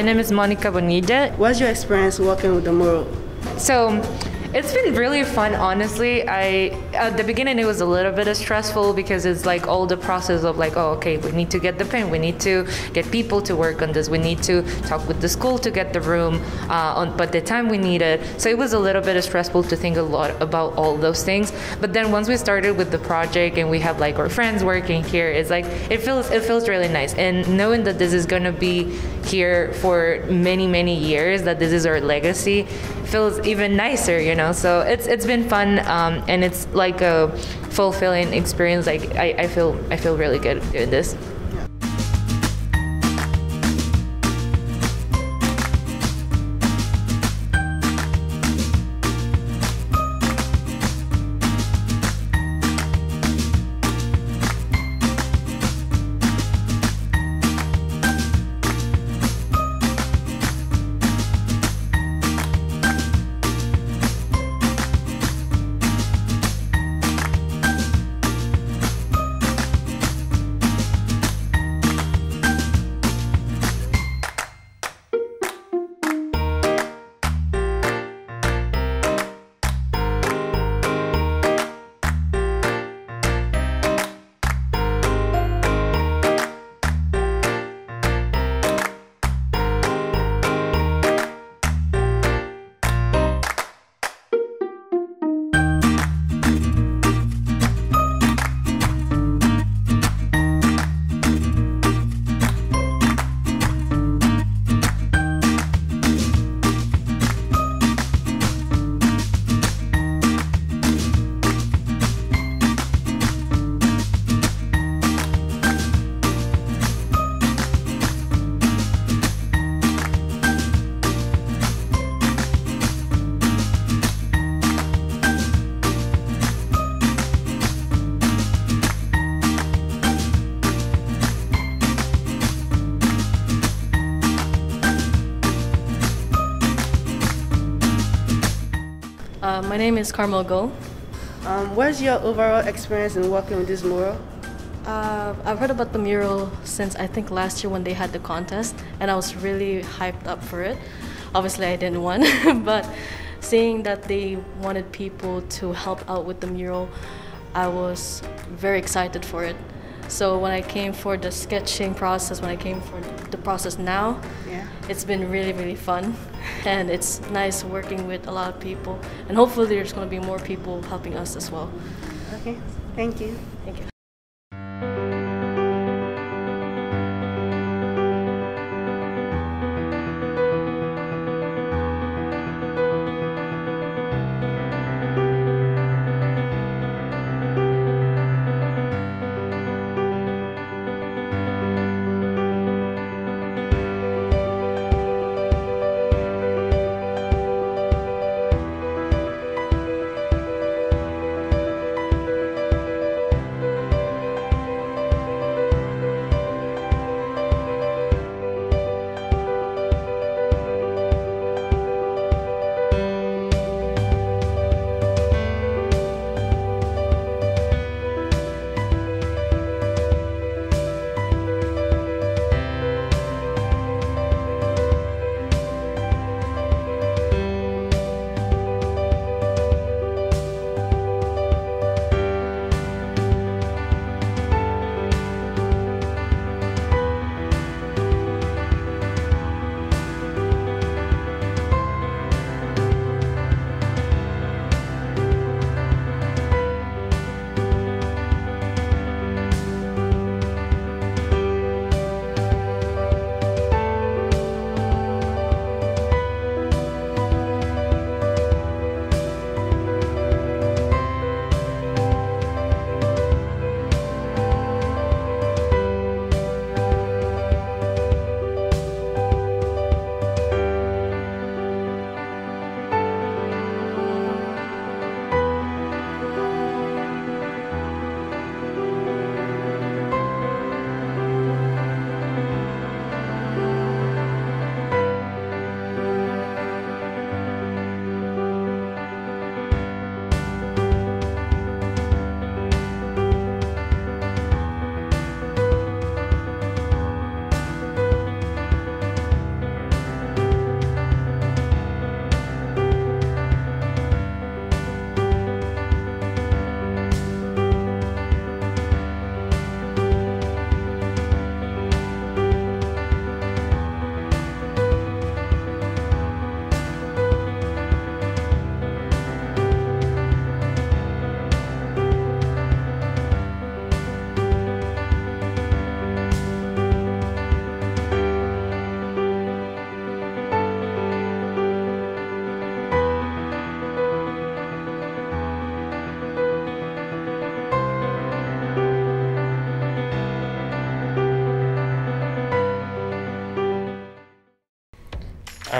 My name is Monica Bonilla. What's your experience working with the mural? So it's been really fun, honestly. I at the beginning it was a little bit stressful because it's like all the process of like, oh, okay, we need to get the pen, we need to get people to work on this, we need to talk with the school to get the room, uh, on, but the time we needed. So it was a little bit stressful to think a lot about all those things. But then once we started with the project and we have like our friends working here, it's like it feels it feels really nice. And knowing that this is gonna be here for many many years, that this is our legacy, feels even nicer, you know. So it's it's been fun, um, and it's like a fulfilling experience. Like I, I feel I feel really good doing this. My name is Carmel Go. Um, what's your overall experience in working with this mural? Uh, I've heard about the mural since I think last year when they had the contest, and I was really hyped up for it. Obviously, I didn't win, but seeing that they wanted people to help out with the mural, I was very excited for it. So when I came for the sketching process, when I came for the process now, Yeah. it's been really, really fun. And it's nice working with a lot of people. And hopefully there's going to be more people helping us as well. Okay, thank you. Thank you.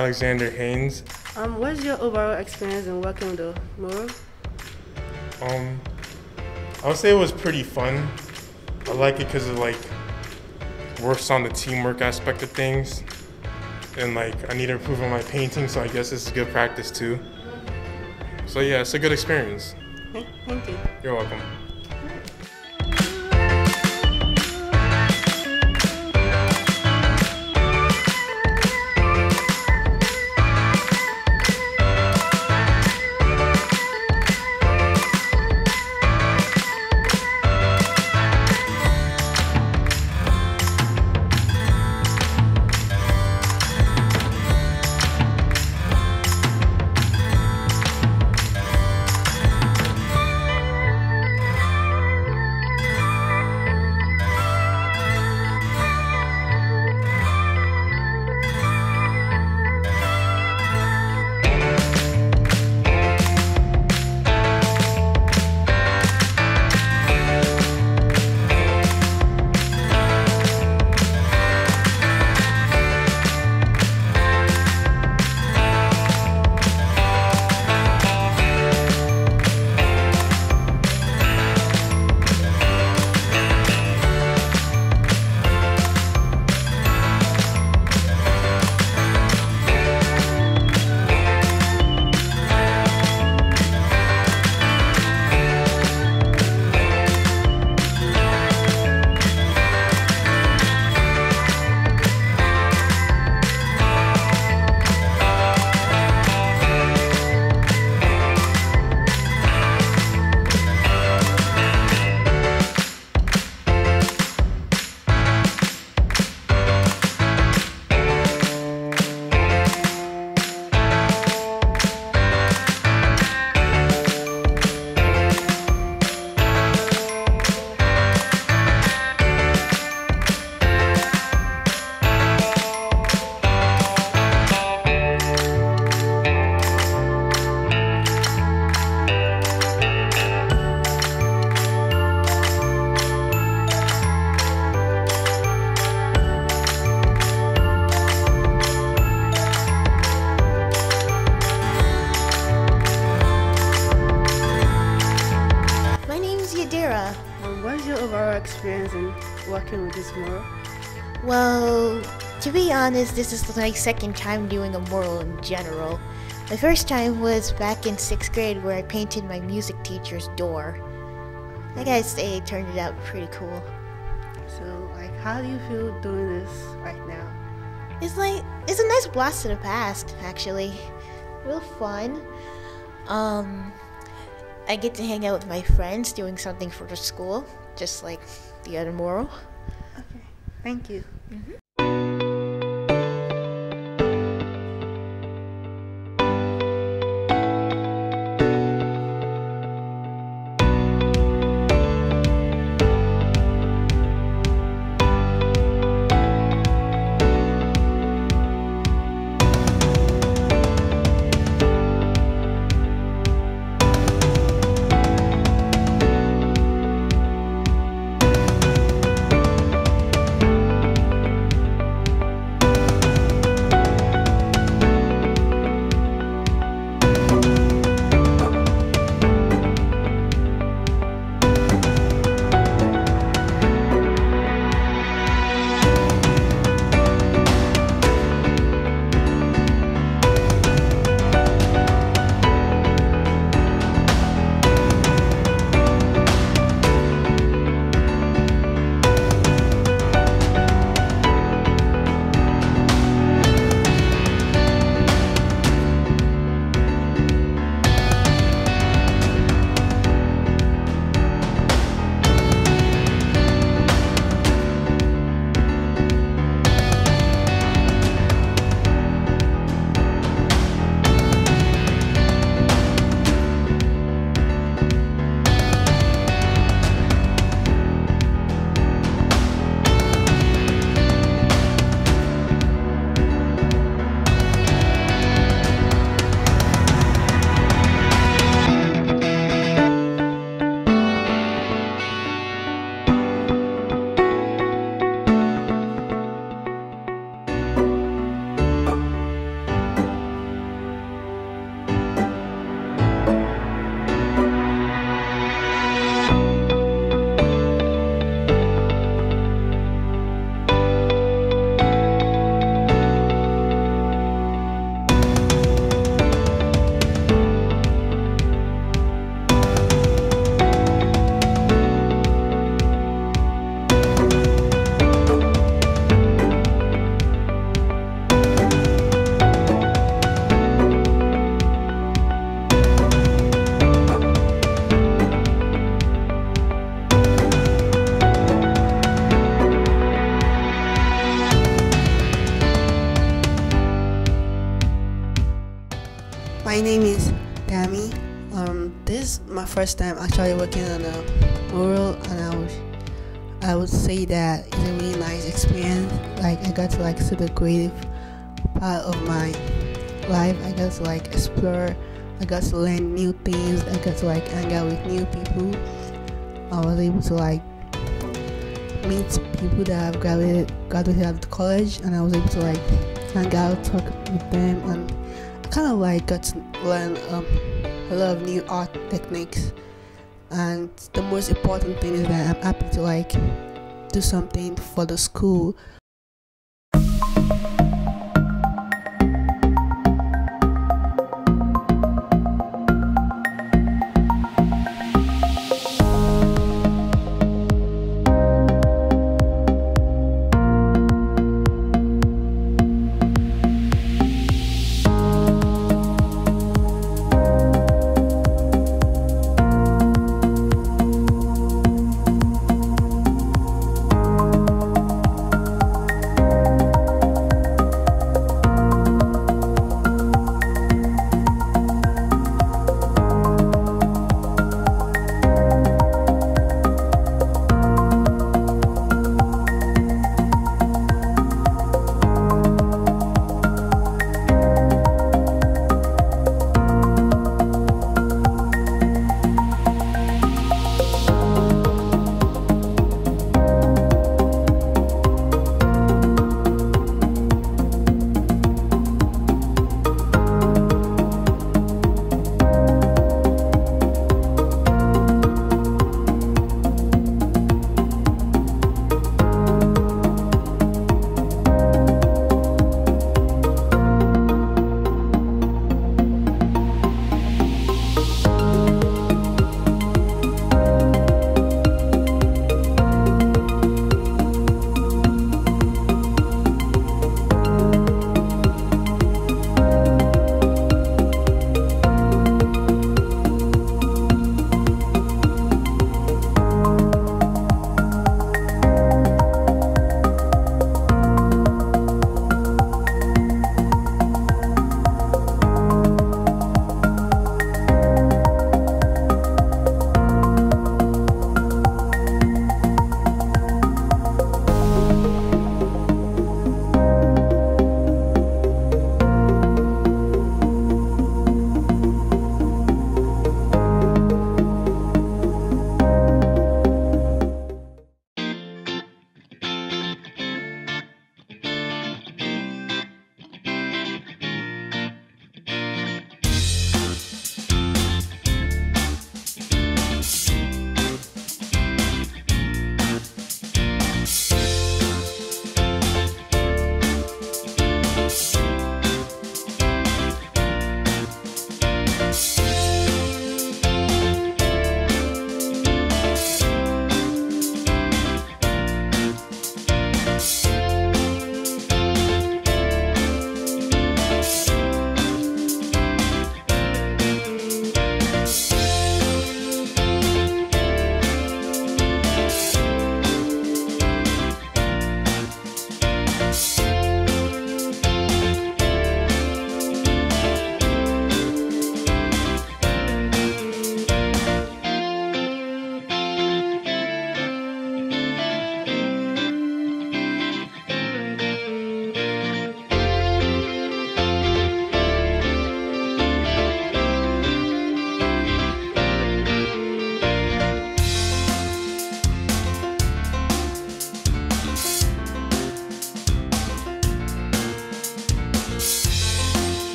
Alexander Haynes. Um, what's your overall experience in working with the mural? Um, I would say it was pretty fun. I like it because it like works on the teamwork aspect of things, and like I need to improve on my painting, so I guess this is good practice too. So yeah, it's a good experience. Thank you. You're welcome. Well, to be honest, this is my second time doing a mural in general. My first time was back in sixth grade where I painted my music teacher's door. I gotta say, it turned it out pretty cool. So, like, how do you feel doing this right now? It's like it's a nice blast to the past, actually. Real fun. Um, I get to hang out with my friends doing something for the school, just like the other mural. Okay, thank you. My my first time actually working on a mural, and I I would say that it's a really nice experience. Like I got to like see the creative part of my life. I got to like explore. I got to learn new things. I got to like hang out with new people. I was able to like meet people that have graduated graduated out of college, and I was able to like hang out, talk with them, and I kind of like got to learn um, lot of new art techniques. And the most important thing is that I'm happy to like do something for the school